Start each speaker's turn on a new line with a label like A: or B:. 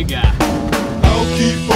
A: brigar.
B: Ao que